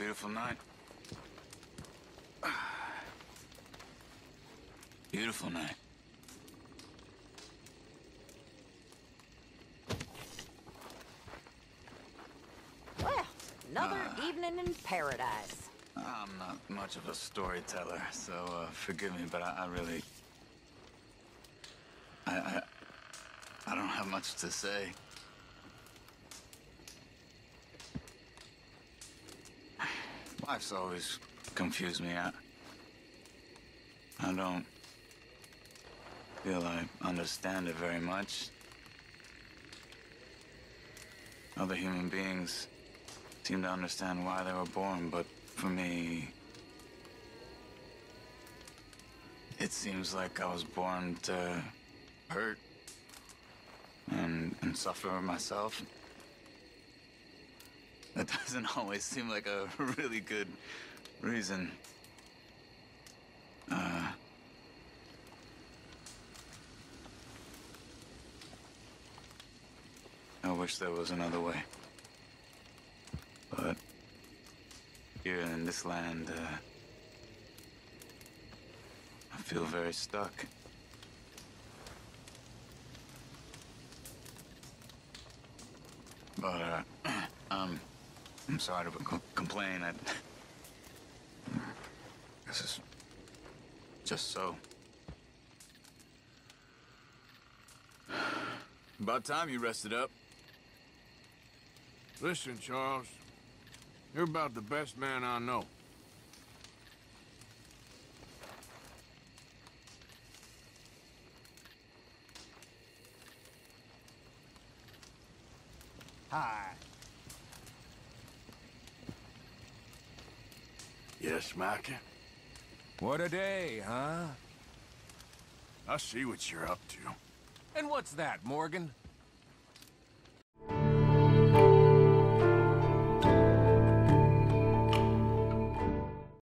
beautiful night. Beautiful night. Well, another uh, evening in paradise. I'm not much of a storyteller, so uh, forgive me, but I, I really... I, I... I don't have much to say. Life's always confused me. I, I don't feel I understand it very much. Other human beings seem to understand why they were born, but for me, it seems like I was born to hurt and, and suffer myself. Doesn't always seem like a really good reason. Uh, I wish there was another way. But here in this land, uh, I feel very stuck. But, uh, um, I'm sorry to co- complain. I, this is just so. About time you rested up. Listen, Charles. You're about the best man I know. Hi. Yes, Micah? What a day, huh? I see what you're up to. And what's that, Morgan?